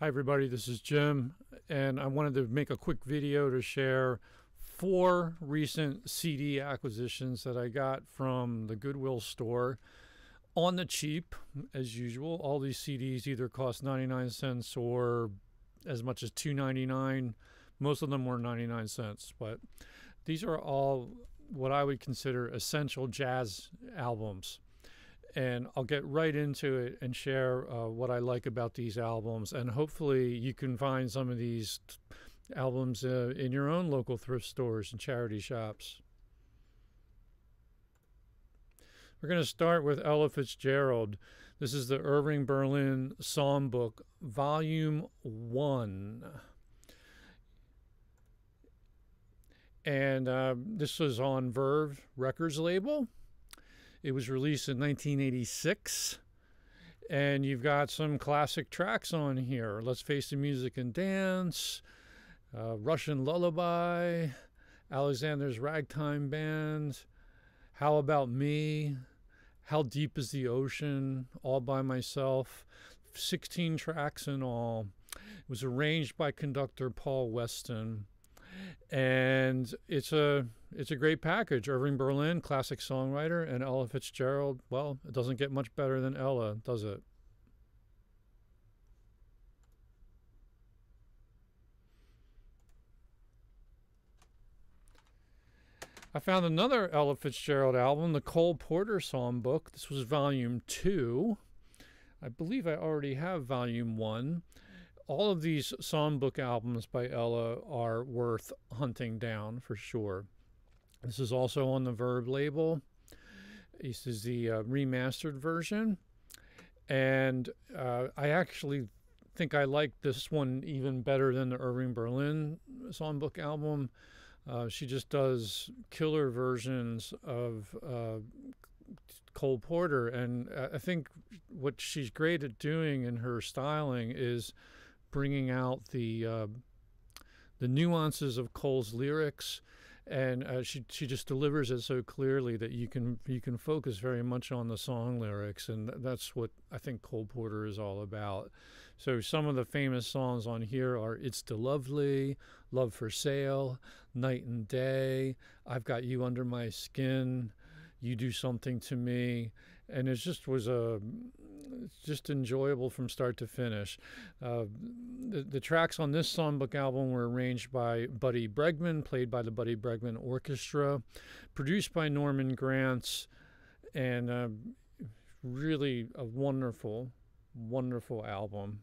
Hi, everybody. This is Jim, and I wanted to make a quick video to share four recent CD acquisitions that I got from the Goodwill store on the cheap, as usual. All these CDs either cost 99 cents or as much as 2.99. Most of them were 99 cents, but these are all what I would consider essential jazz albums and I'll get right into it and share uh, what I like about these albums. And hopefully, you can find some of these t- albums uh, in your own local thrift stores and charity shops. We're going to start with Ella Fitzgerald. This is the Irving Berlin Songbook, Volume 1. And uh, this was on Verve Records label. It was released in 1986. And you've got some classic tracks on here Let's Face the Music and Dance, uh, Russian Lullaby, Alexander's Ragtime Band, How About Me, How Deep is the Ocean, All by Myself. 16 tracks in all. It was arranged by conductor Paul Weston and it's a it's a great package. Irving Berlin, classic songwriter, and Ella Fitzgerald. Well, it doesn't get much better than Ella, does it? I found another Ella Fitzgerald album, the Cole Porter Songbook. This was volume two. I believe I already have volume one all of these songbook albums by Ella are worth hunting down for sure. This is also on the Verve label. This is the uh, remastered version. And uh, I actually think I like this one even better than the Irving Berlin songbook album. Uh, she just does killer versions of uh, Cole Porter. And uh, I think what she's great at doing in her styling is bringing out the uh, the nuances of Cole's lyrics, and uh, she she just delivers it so clearly that you can you can focus very much on the song lyrics, and that's what I think Cole Porter is all about. So some of the famous songs on here are "It's De-Lovely," "Love for Sale," "Night and Day," "I've Got You Under My Skin," "You Do Something to Me," and it just was a just enjoyable from start to finish. Uh, the, the tracks on this songbook album were arranged by Buddy Bregman, played by the Buddy Bregman Orchestra, produced by Norman Granz, and uh, really a wonderful, wonderful album.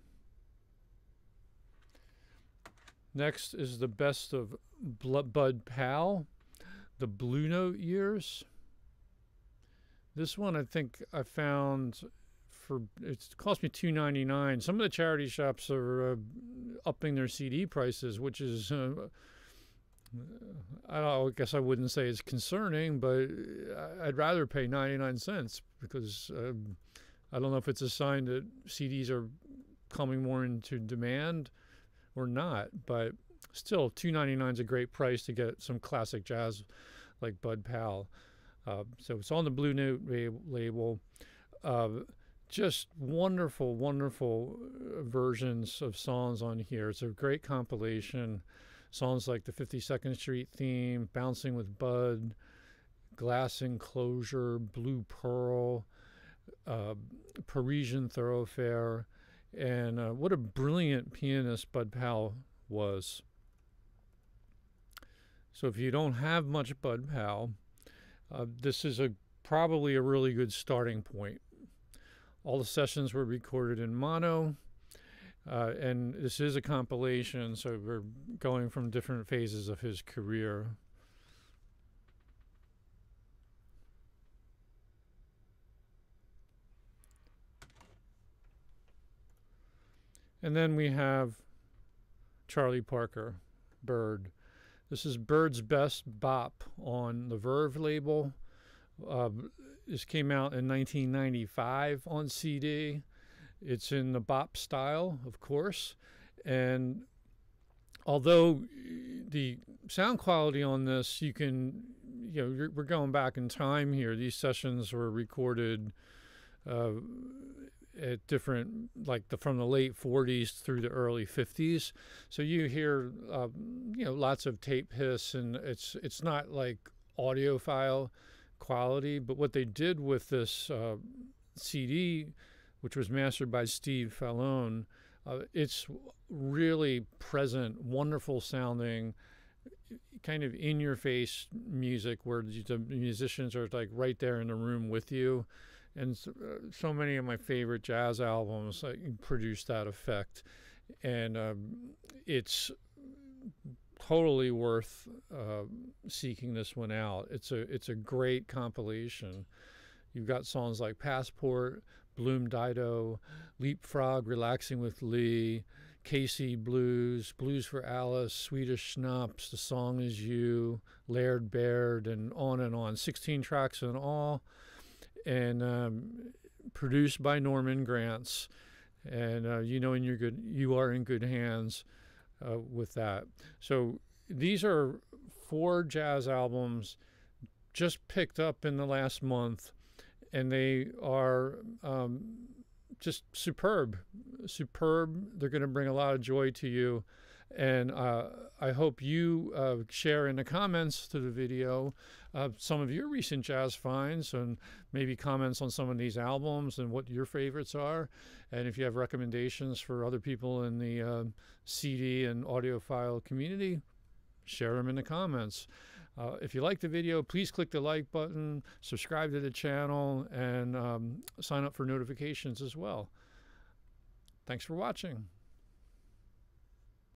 Next is the best of Bud Powell, the Blue Note years. This one I think I found for it cost me two ninety nine. Some of the charity shops are uh, upping their CD prices, which is uh, I, I guess I wouldn't say it's concerning, but I'd rather pay ninety nine cents because uh, I don't know if it's a sign that CDs are coming more into demand or not, but still two ninety nine is a great price to get some classic jazz like Bud Powell. Uh, so it's on the Blue Note label. Uh, just wonderful, wonderful uh, versions of songs on here. It's a great compilation. Songs like the 52nd Street theme, Bouncing with Bud, Glass Enclosure, Blue Pearl, uh, Parisian Thoroughfare, and uh, what a brilliant pianist Bud Powell was. So if you don't have much Bud Powell, uh, this is a probably a really good starting point. All the sessions were recorded in mono, uh, and this is a compilation, so we're going from different phases of his career. And then we have Charlie Parker, Bird. This is Bird's Best Bop on the Verve label. Uh, this came out in 1995 on CD. It's in the bop style, of course, and although the sound quality on this, you can, you know, we're going back in time here. These sessions were recorded uh, at different like the from the late 40s through the early 50s so you hear um, you know lots of tape hiss and it's it's not like audiophile quality but what they did with this uh, cd which was mastered by steve fallone uh, it's really present wonderful sounding kind of in your face music where the musicians are like right there in the room with you. And so, uh, so many of my favorite jazz albums like, produce that effect. And um, it's totally worth uh, seeking this one out it's a it's a great compilation you've got songs like passport Bloomdido leapfrog relaxing with lee K.C. Blues, Blues for Alice, Swedish Schnapps, The Song Is You, Laird Baird, and on and on. 16 tracks in all, and um, produced by Norman Granz. And uh, you know, in your good, you are in good hands uh, with that. So these are four jazz albums just picked up in the last month, and they are um, just superb, superb. They're going to bring a lot of joy to you. And uh, I hope you uh, share in the comments to the video uh, some of your recent jazz finds and maybe comments on some of these albums and what your favorites are. And if you have recommendations for other people in the uh, CD and audiophile community, share them in the comments. Uh, if you like the video, please click the like button, subscribe to the channel, and um, sign up for notifications as well. Thanks for watching.